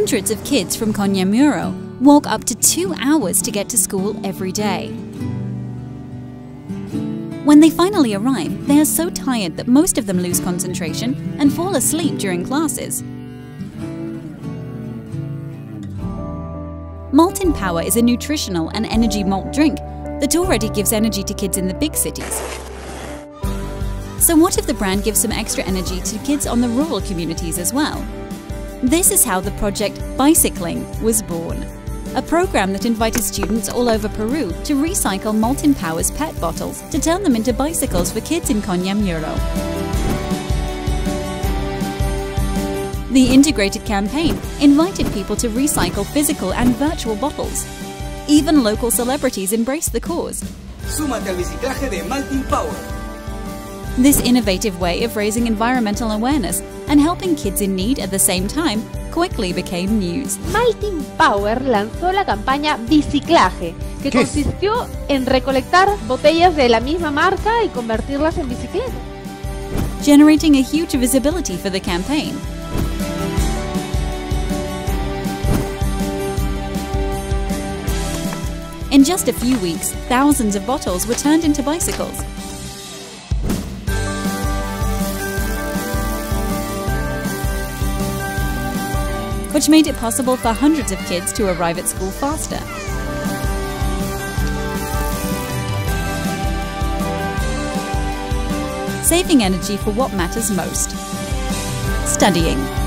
Hundreds of kids from Conyamuro walk up to two hours to get to school every day. When they finally arrive, they are so tired that most of them lose concentration and fall asleep during classes. Maltin Power is a nutritional and energy malt drink that already gives energy to kids in the big cities. So what if the brand gives some extra energy to kids on the rural communities as well? This is how the project Biciclaje was born. A program that invited students all over Peru to recycle Maltin Power's PET bottles to turn them into bicycles for kids in Conyamuro. The integrated campaign invited people to recycle physical and virtual bottles. Even local celebrities embraced the cause. Súmate al biciclaje de Maltin Power. This innovative way of raising environmental awareness and helping kids in need at the same time quickly became news. Maltin Power lanzó la campaña Biciclaje, que ¿Qué? consistió en recolectar botellas de la misma marca y convertirlas en bicicletas. generating a huge visibility for the campaign. In just a few weeks, thousands of bottles were turned into bicycles. Which made it possible for hundreds of kids to arrive at school faster. Saving energy for what matters most studying.